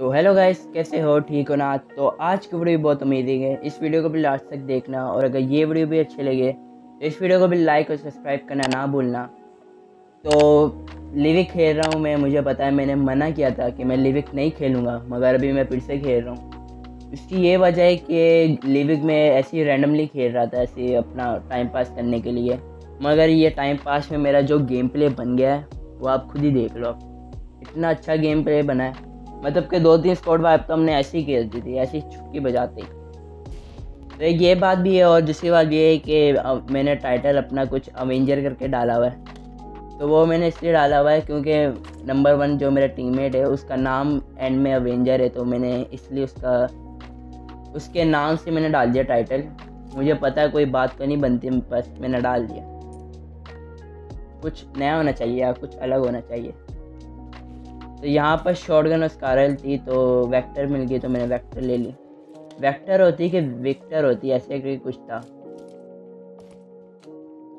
तो hello guys कैसे हो? ठीक हो ना? तो आज की वीडियो बहुत अमेजिंग है। इस वीडियो को भी लास्ट तक देखना और अगर ये वीडियो भी अच्छे लगे तो इस वीडियो को भी लाइक और सब्सक्राइब करना ना भूलना। तो लिविक खेल रहा हूँ मैं, मुझे पता है मैंने मना किया था कि मैं लिविक नहीं खेलूँगा, मगर अभी मैं फिर से खेल रहा हूँ। इसकी ये वजह है कि लिविक में ऐसे रैंडमली खेल रहा था, ऐसे अपना टाइम पास करने के लिए। मगर ये टाइम पास में मेरा जो गेम प्ले बन गया है, वो आप खुद ही देख लो। इतना अच्छा गेम प्ले बना है। मतलब कि दो तीन स्कॉट वाइप तो हमने ऐसे खेल दी थी, ऐसी छुटकी बजाते। तो एक ये बात भी है और दूसरी बात ये है कि मैंने टाइटल अपना कुछ अवेंजर करके डाला हुआ है। तो वो मैंने इसलिए डाला हुआ है क्योंकि नंबर वन जो मेरा टीममेट है, उसका नाम एंड में अवेंजर है तो मैंने इसलिए उसका, उसके नाम से मैंने डाल दिया टाइटल मुझे पता है कोई बात तो नहीं बनती, बस मैंने डाल दिया। कुछ नया होना चाहिए या कुछ अलग होना चाहिए। तो यहाँ पर शॉटगन और स्कारल थी तो वेक्टर मिल गई तो मैंने वेक्टर ले ली। वेक्टर होती कि विक्टर होती, ऐसे कि कुछ था।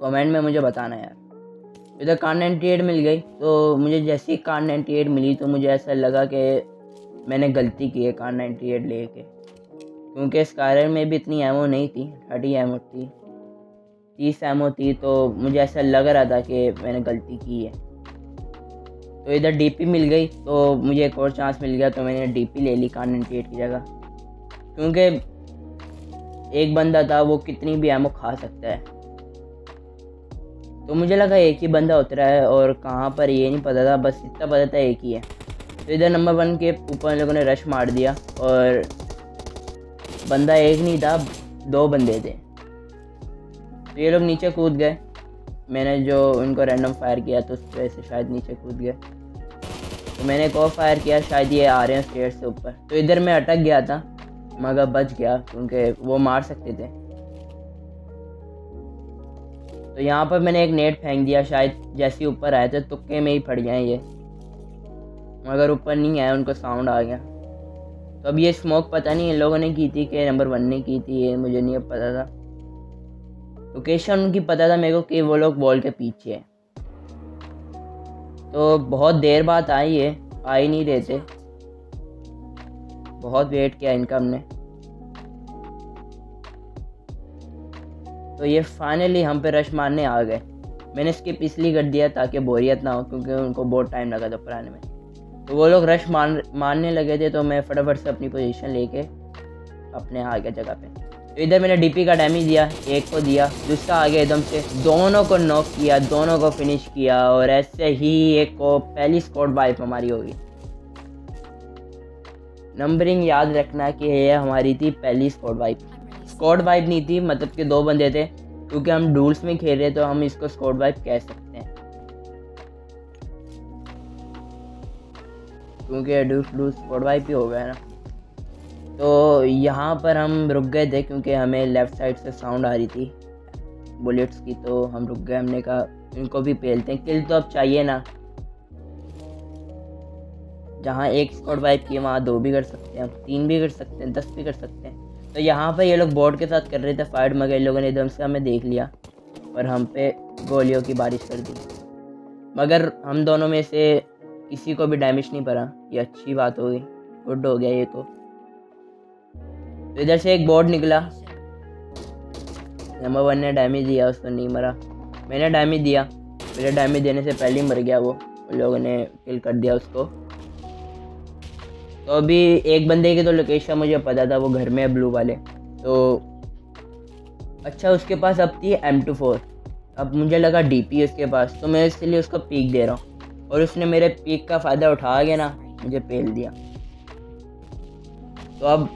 कमेंट में मुझे बताना यार। इधर कार नाइन्टी एट मिल गई तो मुझे जैसे ही कार नाइन्टी एट मिली तो मुझे ऐसा लगा कि मैंने गलती की है कार नाइन्टी एट ले के क्योंकि स्कारल में भी इतनी एमओ नहीं थी थर्टी एमओ थी, तीस एमओ थी तो मुझे ऐसा लग रहा था कि मैंने गलती की है। तो इधर डीपी मिल गई तो मुझे एक और चांस मिल गया तो मैंने डीपी ले ली कान नाइन्टी एट की जगह। क्योंकि एक बंदा था, वो कितनी भी एमओ खा सकता है। तो मुझे लगा एक ही बंदा उतरा है, और कहाँ पर ये नहीं पता था, बस इतना पता था एक ही है। तो इधर नंबर वन के ऊपर लोगों ने रश मार दिया, और बंदा एक नहीं था, दो बंदे थे। तो ये लोग नीचे कूद गए। मैंने जो उनको रैंडम फायर किया तो उस वजह से शायद नीचे कूद गए। तो मैंने एक फायर किया, शायद ये आ रहे हैं स्टेयर से ऊपर. तो इधर मैं अटक गया था, मगर बच गया, क्योंकि वो मार सकते थे। तो यहाँ पर मैंने एक नेट फेंक दिया, शायद जैसे ऊपर आए थे, तुक्के में ही फट गए ये। मगर ऊपर नहीं आया, उनको साउंड आ गया। तो अब ये स्मोक पता नहीं इन लोगों ने की थी कि नंबर वन ने की थी, ये मुझे नहीं पता था। लोकेशन उनकी पता था मेरे को कि वो लोग वॉल के पीछे है। तो बहुत देर बाद आई है आ ही नहीं थे बहुत वेट किया इनका हमने। तो ये फाइनली हम पे रश मारने आ गए। मैंने इसके पिछली कर दिया ताकि बोरियत ना हो, क्योंकि उनको बहुत टाइम लगा था पुराने में। तो वो लोग रश मार, मारने लगे थे तो मैं फटाफट से अपनी पोजीशन लेके अपने आ गया जगह पे। तो इधर मैंने डीपी का डैमेज दिया, एक को दिया, दूसरा आ गया एकदम से दोनों को नॉक किया, दोनों को फिनिश किया और ऐसे ही एक को पहली स्कॉट वाइफ हमारी होगी। नंबरिंग याद रखना कि ये हमारी थी पहली स्कॉट वाइफ स्कॉट वाइफ नहीं थी मतलब कि दो बंदे थे, क्योंकि हम डूल्स में खेल रहे तो हम इसको स्कॉट वाइफ कह सकते हैं। क्योंकि डूल्स डूल्स स्कॉट वाइफ ही हो गया ना। तो यहाँ पर हम रुक गए थे क्योंकि हमें लेफ़्ट साइड से साउंड आ रही थी बुलेट्स की तो हम रुक गए हमने कहा इनको भी पेलते हैं। किल तो अब चाहिए ना। जहाँ एक स्कॉट वाइप की वहाँ दो भी कर सकते हैं, तीन भी कर सकते हैं, दस भी कर सकते हैं। तो यहाँ पर ये लोग बोर्ड के साथ कर रहे थे फाइट मगर लोगों ने एकदम से हमें देख लिया और हम पे गोलियों की बारिश कर दी। मगर हम दोनों में से किसी को भी डैमेज नहीं पड़ा। ये अच्छी बात हो गई। गुड हो गया ये तो। इधर से एक बोर्ड निकला। नंबर वन ने डैमेज दिया उसको, नहीं मरा। मैंने डैमेज दिया। मेरे डैमेज देने से पहले ही मर गया वो। उन लोगों ने किल कर दिया उसको। तो अभी एक बंदे की तो लोकेशन मुझे पता था, वो घर में है ब्लू वाले। तो अच्छा उसके पास अब थी एम टू फोर अब मुझे लगा डी पी उसके पास तो मैं इसलिए उसको पीक दे रहा हूँ। और उसने मेरे पीक का फ़ायदा उठा के ना, मुझे पेल दिया। तो अब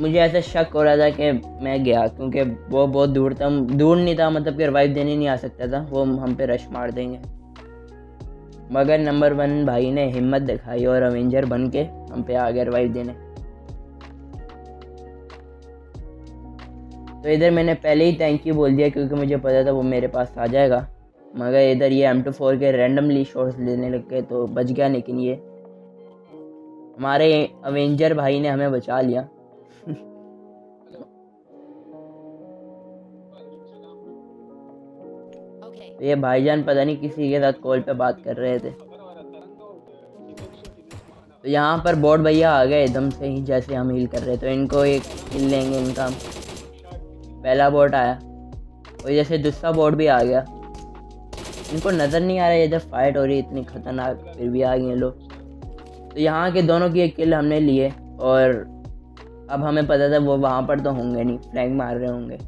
मुझे ऐसा शक हो रहा था कि मैं गया, क्योंकि वो बहुत दूर था, दूर नहीं था मतलब कि रिवाइव देने नहीं आ सकता था, वो हम पे रश मार देंगे। मगर नंबर वन भाई ने हिम्मत दिखाई और अवेंजर बन के हम पे आ गया रिवाइव देने। तो इधर मैंने पहले ही थैंक यू बोल दिया, क्योंकि मुझे पता था वो मेरे पास आ जाएगा। मगर इधर ये एम टू फोर के रैंडमली शॉट्स लेने लग गए तो बच गया, लेकिन ये हमारे अवेंजर भाई ने हमें बचा लिया। ये भाईजान पता नहीं किसी के साथ कॉल पे बात कर रहे थे। तो यहाँ पर बोर्ड भैया आ गए एकदम से ही, जैसे हम हील कर रहे तो इनको एक हिल लेंगे इनका। पहला बोर्ड आया। और जैसे दूसरा बोर्ड भी आ गया। इनको नज़र नहीं आ रहा है जब फाइट हो रही है, इतनी ख़तरनाक फिर भी आ गए लोग। तो यहाँ के दोनों की एक किल हमने लिए और अब हमें पता था वो वहाँ पर तो होंगे नहीं फ्लैंक मार रहे होंगे।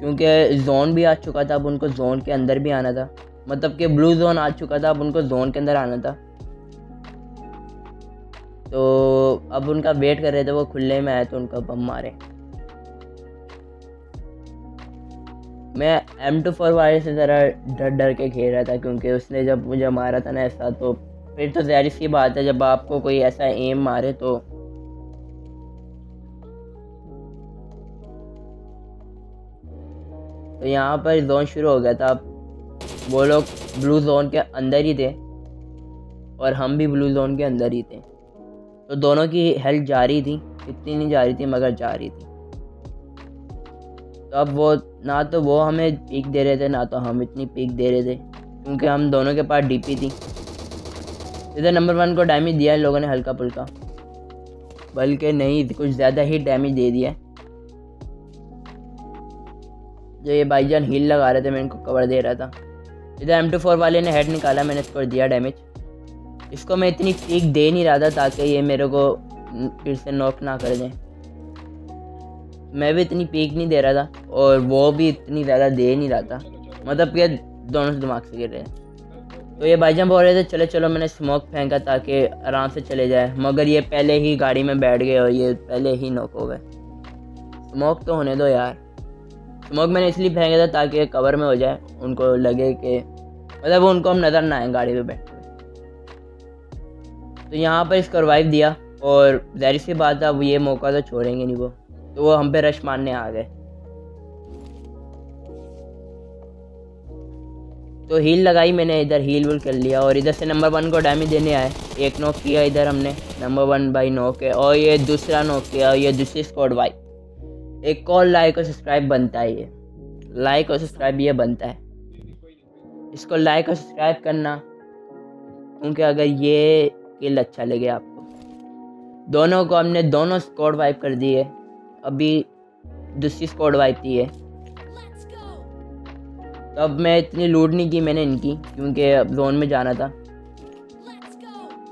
क्योंकि जोन भी आ चुका था, अब उनको जोन के अंदर भी आना था। मतलब कि ब्लू जोन आ चुका था, अब उनको जोन के अंदर आना था। तो अब उनका वेट कर रहे थे, वो खुले में आए तो उनका बम मारे। मैं एम टू फोर वाले से ज़रा डर डर के खेल रहा था, क्योंकि उसने जब मुझे मारा था ना ऐसा तो फिर तो ज़ाहिर सी बात है, जब आपको कोई ऐसा एम मारे तो तो यहाँ पर जोन शुरू हो गया था। वो लोग ब्लू जोन के अंदर ही थे और हम भी ब्लू जोन के अंदर ही थे। तो दोनों की हेल्थ जा रही थी, इतनी नहीं जा रही थी, मगर जा रही थी। तो अब वो, ना तो वो हमें पीक दे रहे थे, ना तो हम इतनी पीक दे रहे थे, क्योंकि हम दोनों के पास डीपी थी। इधर नंबर वन को डैमेज दिया है लोगों ने हल्का फुल्का बल्कि नहीं, कुछ ज़्यादा ही डैमेज दे दिया जो ये भाईजान हील लगा रहे थे, मैं इनको कवर दे रहा था। इधर एम टू फोर वाले ने हेड निकाला, मैंने इसको दिया डैमेज इसको मैं इतनी पीक दे नहीं रहा था ताकि ये मेरे को फिर से नॉक ना कर दें। मैं भी इतनी पीक नहीं दे रहा था, और वो भी इतनी ज़्यादा दे नहीं रहा था। मतलब कि दोनों से दिमाग से गिर रहे हैं। तो ये भाईजान बोल रहे थे, चलो चलो, मैंने स्मोक फेंका ताकि आराम से चले जाए। मगर ये पहले ही गाड़ी में बैठ गए और ये पहले ही नॉक हो गए। स्मोक तो होने दो यार। स्मोक मैंने इसलिए फेंका था ताकि कवर में हो जाए, उनको लगे कि मतलब वो उनको हम नज़र ना आए गाड़ी पे बैठ तो यहाँ पर इसको रिवाइव दिया और जहरी सी बात अब ये मौका तो छोड़ेंगे नहीं वो। तो वो हम पे रश मारने आ गए। तो हील लगाई मैंने, इधर हील वूल कर लिया और इधर से नंबर वन को डैमेज देने आए। एक नॉक किया इधर हमने नंबर वन बाई नॉक है और ये दूसरा नॉक किया और ये दूसरी स्कॉड बाई एक और लाइक और सब्सक्राइब बनता है ये। लाइक और सब्सक्राइब ये बनता है। इसको लाइक और सब्सक्राइब करना, क्योंकि अगर ये किल अच्छा लगे आपको। दोनों को हमने दोनों स्कॉड वाइप कर दिए अभी दूसरी स्कॉड वाइप की है। तो अब मैं इतनी लूट नहीं की मैंने इनकी, क्योंकि अब जोन में जाना था।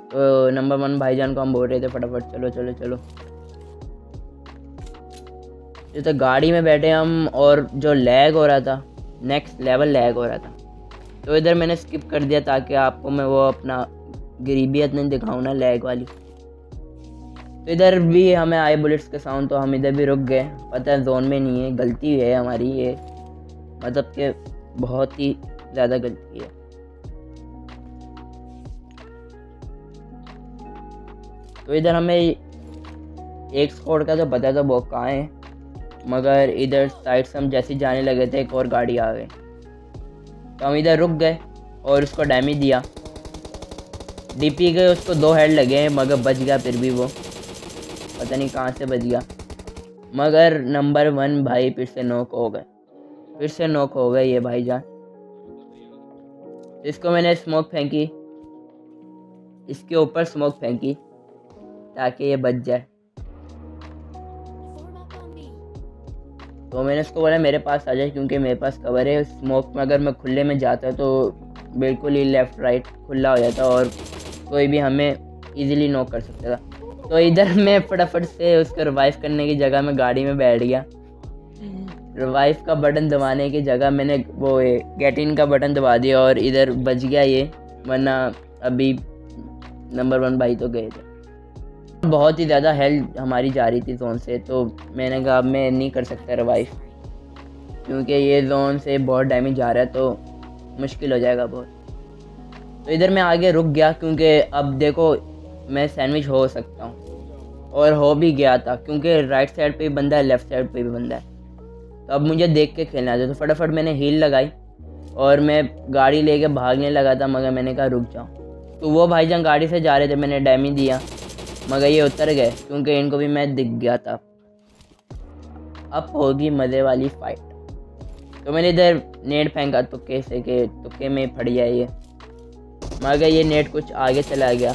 तो नंबर वन भाईजान को हम बोल रहे थे, फटाफट, चलो चलो चलो। तो गाड़ी में बैठे हम और जो लैग हो रहा था नेक्स्ट लेवल लैग हो रहा था। तो इधर मैंने स्किप कर दिया ताकि आपको मैं वो अपना गरीबियत नहीं दिखाऊँ ना लैग वाली। तो इधर भी हमें आए बुलेट्स के साउंड तो हम इधर भी रुक गए। पता है जोन में नहीं है, गलती है हमारी ये। मतलब कि बहुत ही ज़्यादा गलती है। तो इधर हमें एक स्कॉड का तो पता था वो कहाँ है। मगर इधर साइड से हम जैसे जाने लगे थे, एक और गाड़ी आ गई। तो हम इधर रुक गए और उसको डैमेज दिया। डीपी गए उसको दो हेड लगे मगर बच गया फिर भी वो। पता नहीं कहाँ से बच गया। मगर नंबर वन भाई फिर से नोक हो गए। फिर से नोक हो गए ये भाई जान इसको मैंने स्मोक फेंकी। इसके ऊपर स्मोक फेंकी, ताकि ये बच जाए। तो मैंने उसको बोला, मेरे पास आ जाए क्योंकि मेरे पास कवर है। स्मोक में अगर मैं खुले में जाता तो बिल्कुल ही लेफ़्ट, राइट खुला हो जाता और कोई भी हमें इजीली नॉक कर सकता था। तो इधर मैं फटाफट से उसको रिवाइव करने की जगह मैं गाड़ी में बैठ गया। रिवाइव का बटन दबाने की जगह मैंने वो गेट इन का बटन दबा दिया और इधर बच गया ये, वरना अभी नंबर वन भाई तो गए थे। बहुत ही ज़्यादा हेल्थ हमारी जा रही थी जोन से तो मैंने कहा अब मैं नहीं कर सकता रिवाइव क्योंकि ये जोन से बहुत डैमेज जा रहा है तो मुश्किल हो जाएगा बहुत। तो इधर मैं आगे रुक गया, क्योंकि अब देखो मैं सैंडविच हो सकता हूँ, और हो भी गया था, क्योंकि राइट साइड पे भी बंदा है लेफ़्ट साइड पे भी बंदा है। तो अब मुझे देख के खेलना था तो फटाफट मैंने हील लगाई, और मैं गाड़ी लेके भागने लगा था, मगर मैंने कहा रुक जाऊँ तो वो भाई भाईजान गाड़ी से जा रहे थे, मैंने डैमी दिया। मगर ये उतर गए, क्योंकि इनको भी मैं दिख गया था। अब होगी मज़े वाली फाइट तो मैंने इधर नेट फेंका तुक्के से कि तुक्के में फट जाए ये। मगर ये नेट कुछ आगे चला गया,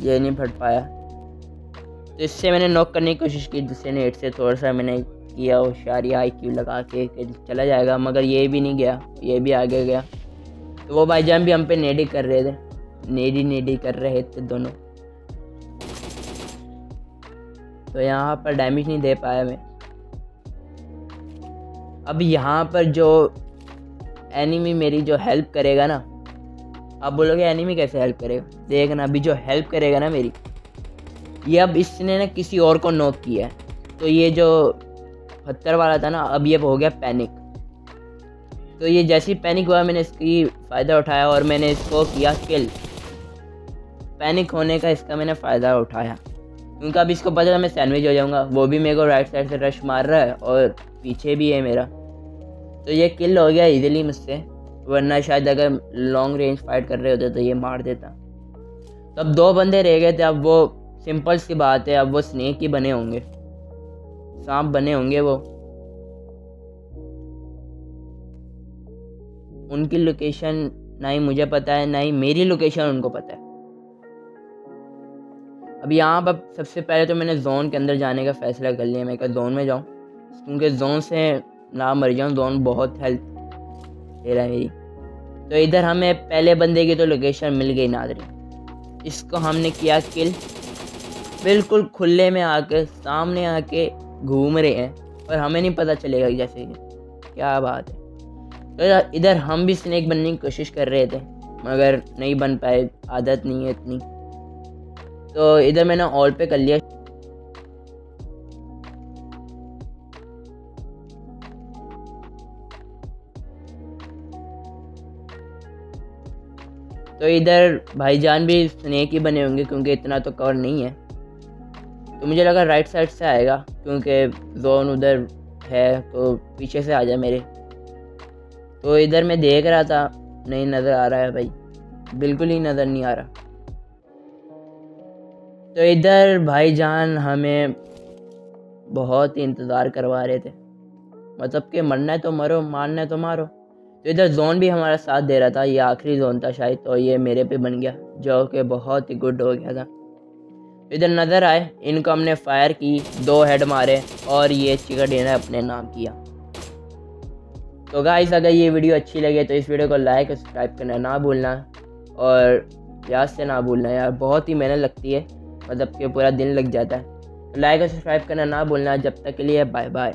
ये नहीं फट पाया। तो इससे मैंने नॉक करने की कोशिश की दूसरे नेट से थोड़ा सा मैंने किया होशियारी आई क्यू लगा के चला जाएगा, मगर ये भी नहीं गया, ये भी आगे गया। तो वो भाईजान भी हम पे नेडी कर रहे थे नेडी नेडी कर रहे थे दोनों। तो यहाँ पर डैमेज नहीं दे पाया मैं। अब यहाँ पर जो एनिमी मेरी जो हेल्प करेगा ना, आप बोलोगे एनिमी कैसे हेल्प करेगा? देखना, अभी जो हेल्प करेगा ना मेरी, ये अब इसने ना किसी और को नोक किया है। तो ये जो पत्थर वाला था ना, अब ये हो गया पैनिक तो ये जैसी पैनिक हुआ, मैंने इसकी फ़ायदा उठाया और मैंने इसको किया किल पैनिक होने का इसका मैंने फ़ायदा उठाया। क्योंकि अब इसको पता मैं सैंडविच हो जाऊँगा। वो भी मेरे को राइट साइड से रश मार रहा है और पीछे भी है मेरा। तो ये किल हो गया इजीली मुझसे, वरना शायद अगर लॉन्ग रेंज फाइट कर रहे होते तो ये मार देता। तो अब दो बंदे रह गए थे, अब वो सिंपल सी बात है, अब वो स्नेक ही बने होंगे। सांप बने होंगे वो। उनकी लोकेशन ना ही मुझे पता है ना ही मेरी लोकेशन उनको पता है। अब यहाँ पर सबसे पहले तो मैंने जोन के अंदर जाने का फैसला कर लिया, मैं क्या जोन में जाऊँ। क्योंकि जोन से ना मर जाऊँ जोन बहुत हेल्प दे रहा है मेरी। तो इधर हमें पहले बंदे की तो लोकेशन मिल गई नादरी। इसको हमने किया किल बिल्कुल खुले में आकर सामने आके घूम रहे हैं और हमें नहीं पता चलेगा जैसे क्या बात है। तो इधर हम भी स्नेक बनने की कोशिश कर रहे थे, मगर नहीं बन पाए, आदत नहीं है इतनी। तो इधर मैंने ऑल पे कर लिया। तो इधर भाईजान भी स्नेक ही बने होंगे क्योंकि इतना तो कवर नहीं है। तो मुझे लगा राइट साइड से आएगा, क्योंकि जोन उधर है तो पीछे से आ जाए मेरे। तो इधर मैं देख रहा था, नहीं नज़र आ रहा है भाई। बिल्कुल ही नज़र नहीं आ रहा। तो इधर भाईजान हमें बहुत ही इंतज़ार करवा रहे थे। मतलब कि मरना है तो मरो, मारना है तो मारो। तो इधर जोन भी हमारा साथ दे रहा था, ये आखिरी जोन था शायद तो ये मेरे पे बन गया, जो कि बहुत ही गुड हो गया था। इधर नज़र आए, इनको हमने फायर की, दो हेड मारे, और ये चिकन डिनर अपने नाम किया। तो गाइस अगर ये वीडियो अच्छी लगे तो इस वीडियो को लाइक और सब्सक्राइब करना ना भूलना, और याद से ना भूलना यार, बहुत ही मेहनत लगती है। मतलब के पूरा दिन लग जाता है। लाइक और सब्सक्राइब करना ना भूलना। जब तक के लिए बाय बाय